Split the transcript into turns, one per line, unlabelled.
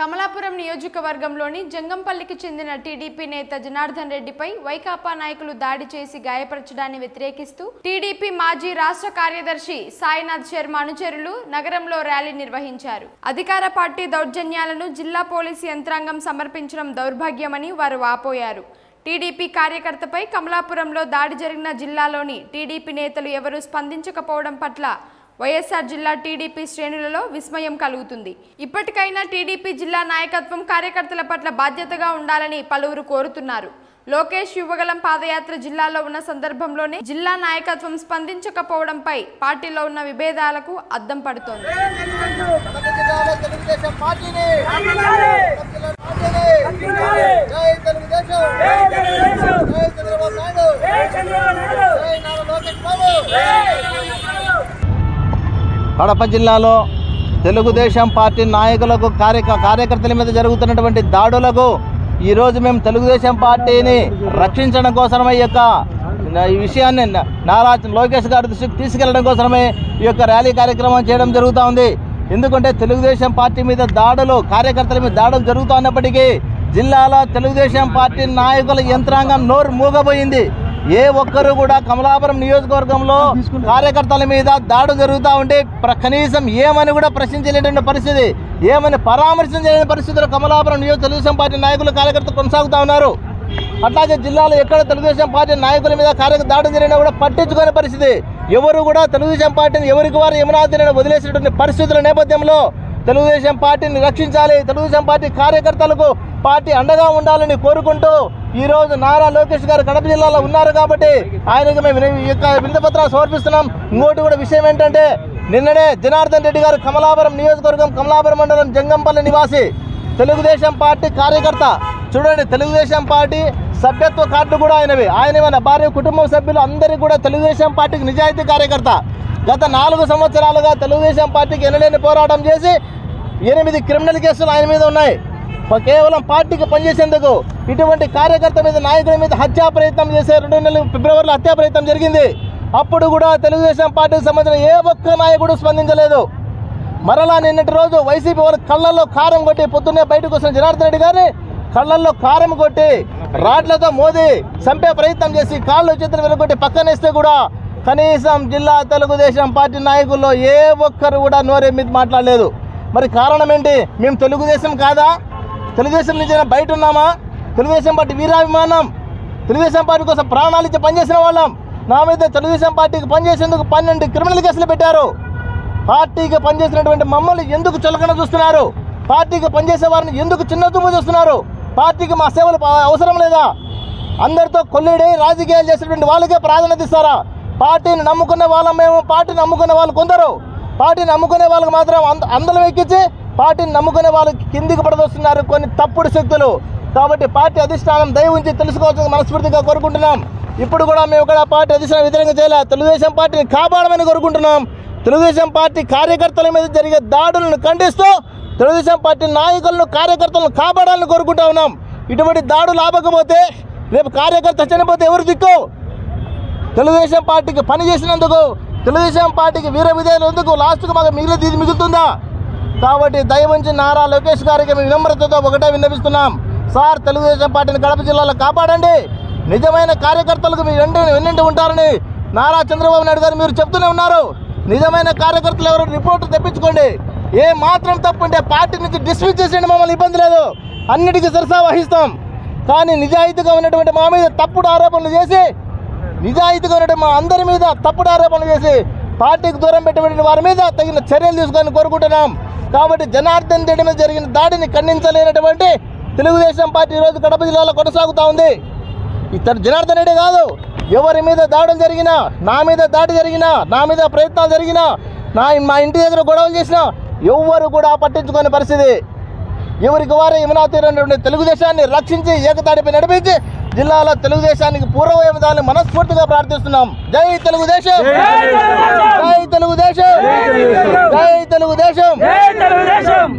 కమలాపురం నియోజకవర్గంలోని జంగంపల్లికి చెందిన టీడీపీ నేత జనార్దన్ రెడ్డిపై వైకాపా నాయకులు దాడి చేసి గాయపరచడాన్ని వ్యతిరేకిస్తూ టీడీపీ మాజీ రాష్ట్ర కార్యదర్శి సాయినాథ్ శర్మ అనుచరులు నగరంలో ర్యాలీ నిర్వహించారు. అధికార పార్టీ దౌర్జన్యాలను జిల్లా పోలీసు యంత్రాంగం సమర్పించడం దౌర్భాగ్యమని వారు వాపోయారు. టీడీపీ కార్యకర్తపై కమలాపురంలో దాడి జరిగిన జిల్లాలోని టీడీపీ నేతలు ఎవరూ స్పందించకపోవడం పట్ల వైఎస్ఆర్ జిల్లా టీడీపీ శ్రేణులలో విస్మయం కలుగుతుంది. ఇప్పటికైనా టీడీపీ జిల్లా నాయకత్వం కార్యకర్తల పట్ల బాధ్యతగా ఉండాలని పలువురు కోరుతున్నారు. లోకేష్ యువగలం పాదయాత్ర జిల్లాలో ఉన్న సందర్భంలోనే జిల్లా నాయకత్వం స్పందించకపోవడంపై పార్టీలో ఉన్న విభేదాలకు అద్దం పడుతోంది.
కడప జిల్లాలో తెలుగుదేశం పార్టీ నాయకులకు కార్య కార్యకర్తల మీద జరుగుతున్నటువంటి దాడులకు ఈరోజు మేము తెలుగుదేశం పార్టీని రక్షించడం కోసమే ఈ యొక్క ఈ విషయాన్ని నారా లోకేష్ గారి దృష్టికి తీసుకెళ్ళడం కోసమే ఈ యొక్క ర్యాలీ కార్యక్రమం చేయడం జరుగుతూ ఉంది. ఎందుకంటే తెలుగుదేశం పార్టీ మీద దాడులు కార్యకర్తల మీద దాడులు జరుగుతూ ఉన్నప్పటికీ జిల్లాలో తెలుగుదేశం పార్టీ నాయకుల యంత్రాంగం నోరు మూగబోయింది. ఏ ఒక్కరు కూడా కమలాపురం నియోజకవర్గంలో కార్యకర్తల మీద దాడు జరుగుతూ ఉంటే కనీసం ఏమని కూడా ప్రశ్నించలేటువంటి పరిస్థితి. ఏమని పరామర్శించలేని పరిస్థితుల్లో కమలాపురం నియోజక తెలుగుదేశం పార్టీ నాయకులు కార్యకర్తలు కొనసాగుతూ ఉన్నారు. అట్లాగే జిల్లాలో ఎక్కడ తెలుగుదేశం పార్టీ నాయకుల మీద కార్య దాడి జరిగినా కూడా పట్టించుకునే పరిస్థితి. ఎవరు కూడా తెలుగుదేశం పార్టీని ఎవరికి వారు యమునాథిని వదిలేసినటువంటి పరిస్థితుల నేపథ్యంలో తెలుగుదేశం పార్టీని రక్షించాలి. తెలుగుదేశం పార్టీ కార్యకర్తలకు పార్టీ అండగా ఉండాలని కోరుకుంటూ ఈరోజు నారా లోకేష్ గారు కడప జిల్లాలో ఉన్నారు కాబట్టి ఆయనకు మేము ఈ యొక్క వినతి సమర్పిస్తున్నాం. ఇంకోటి కూడా విషయం ఏంటంటే నిన్ననే జనార్దన్ రెడ్డి గారు కమలాపురం నియోజకవర్గం కమలాపురం మండలం జంగంపల్లి నివాసి తెలుగుదేశం పార్టీ కార్యకర్త. చూడండి తెలుగుదేశం పార్టీ సభ్యత్వ కార్డు కూడా ఆయనవి. ఆయన భార్య కుటుంబ సభ్యులు అందరికీ కూడా తెలుగుదేశం పార్టీకి నిజాయితీ కార్యకర్త. గత నాలుగు సంవత్సరాలుగా తెలుగుదేశం పార్టీకి ఎనలేని పోరాటం చేసి ఎనిమిది క్రిమినల్ కేసులు ఆయన మీద ఉన్నాయి. కేవలం పార్టీకి పనిచేసేందుకు ఇటువంటి కార్యకర్త మీద నాయకుడి మీద హత్యా ప్రయత్నం చేసే రెండు నెలలు ఫిబ్రవరిలో హత్యా ప్రయత్నం జరిగింది. అప్పుడు కూడా తెలుగుదేశం పార్టీకి సంబంధించిన ఏ ఒక్క నాయకుడు స్పందించలేదు. మరలా నిన్నటి రోజు వైసీపీ వాళ్ళు కళ్ళల్లో కారం కొట్టి పొద్దున్నే బయటకు వస్తున్న జనార్దన్ రెడ్డి గారిని కళ్ళల్లో కారం కొట్టి రాడ్లతో మోదీ చంపే ప్రయత్నం చేసి కాళ్ళు చేతులు వెలుగొట్టి పక్కనేస్తే కూడా కనీసం జిల్లా తెలుగుదేశం పార్టీ నాయకుల్లో ఏ ఒక్కరు కూడా నోరే మీద మాట్లాడలేదు. మరి కారణం ఏంటి? మేము తెలుగుదేశం కాదా? తెలుగుదేశం నుంచి బయట ఉన్నామా? తెలుగుదేశం పార్టీ వీరాభిమానం. తెలుగుదేశం పార్టీ కోసం ప్రాణాలు ఇచ్చి పనిచేసిన వాళ్ళం. నా మీద తెలుగుదేశం పార్టీకి పనిచేసేందుకు పన్నెండు క్రిమినల్ కేసులు పెట్టారు. పార్టీకి పనిచేసినటువంటి మమ్మల్ని ఎందుకు చులకన చూస్తున్నారు? పార్టీకి పనిచేసే వారిని ఎందుకు చిన్న చూపు చూస్తున్నారు? పార్టీకి మా సేవలు అవసరం లేదా? అందరితో కొల్లిడి రాజకీయాలు చేసినటువంటి వాళ్ళకే ప్రాధాన్యత ఇస్తారా? పార్టీని నమ్ముకున్న వాళ్ళం మేము పార్టీని నమ్ముకున్న వాళ్ళు కొందరు. పార్టీని నమ్ముకునే వాళ్ళకి మాత్రం అంద అందరం ఎక్కించి పార్టీని నమ్ముకునే వాళ్ళకి కిందికి పడదొస్తున్నారు కొన్ని తప్పుడు శక్తులు. కాబట్టి పార్టీ అధిష్టానం దయ ఉంచి తెలుసుకోవాల్సిన మనస్ఫూర్తిగా కోరుకుంటున్నాం. ఇప్పుడు కూడా మేము ఇక్కడ పార్టీ అధిష్టానం వ్యతిరేకంగా చేయాలి. తెలుగుదేశం పార్టీని కాపాడమని కోరుకుంటున్నాం. తెలుగుదేశం పార్టీ కార్యకర్తల మీద జరిగే దాడులను ఖండిస్తూ తెలుగుదేశం పార్టీ నాయకులను కార్యకర్తలను కాపాడాలని కోరుకుంటా ఉన్నాం. ఇటువంటి దాడులు ఆపకపోతే రేపు కార్యకర్త చనిపోతే ఎవరు దిక్కు? తెలుగుదేశం పార్టీకి పని చేసినందుకు తెలుగుదేశం పార్టీకి వీర విధేయులు లాస్ట్కు మాకు మిగిలిన ఇది మిగులుతుందా? కాబట్టి దయవంచి నారా లోకేష్ గారికి మేము వినమ్రతతో ఒకటే విన్నపిస్తున్నాం. సార్ తెలుగుదేశం పార్టీని కడప జిల్లాలో కాపాడండి. నిజమైన కార్యకర్తలకు మీరు వెంట వెన్నంటి ఉంటారని నారా చంద్రబాబు నాయుడు గారు మీరు చెప్తూనే ఉన్నారు. నిజమైన కార్యకర్తలు ఎవరు? రిపోర్ట్ తెప్పించుకోండి. ఏ మాత్రం తప్పుంటే పార్టీ నుంచి డిస్మిస్ చేసేయండి మమ్మల్ని ఇబ్బంది లేదు. అన్నిటికీ సరసా వహిస్తాం. కానీ నిజాయితీగా ఉన్నటువంటి మా మీద తప్పుడు ఆరోపణలు చేసి నిజాయితీగా ఉన్నటువంటి మా అందరి మీద తప్పుడు ఆరోపణలు చేసి పార్టీకి దూరం పెట్టబడిన వారి మీద తగిన చర్యలు తీసుకొని కోరుకుంటున్నాం. కాబట్టి జనార్దన్ రెడ్డి మీద జరిగిన దాడిని ఖండించలేనటువంటి తెలుగుదేశం పార్టీ ఈరోజు కడప జిల్లాలో కొనసాగుతూ ఉంది. ఇతను జనార్దన్ రెడ్డి కాదు. ఎవరి మీద దాడులు జరిగినా నా మీద దాడి జరిగినా నా మీద ప్రయత్నాలు జరిగినా నా మా ఇంటి దగ్గర గొడవలు చేసినా ఎవ్వరు కూడా పట్టించుకునే పరిస్థితి. ఎవరికి వారే యమునా తీరైనటువంటి తెలుగుదేశాన్ని రక్షించి ఏకతాడిపై నడిపించి జిల్లాలో తెలుగుదేశానికి పూర్వవేమదాన్ని మనస్ఫూర్తిగా ప్రార్థిస్తున్నాం. జై తెలుగుదేశం! జై తెలుగుదేశం! జై తెలుగుదేశం!
జై తెలుగుదేశం!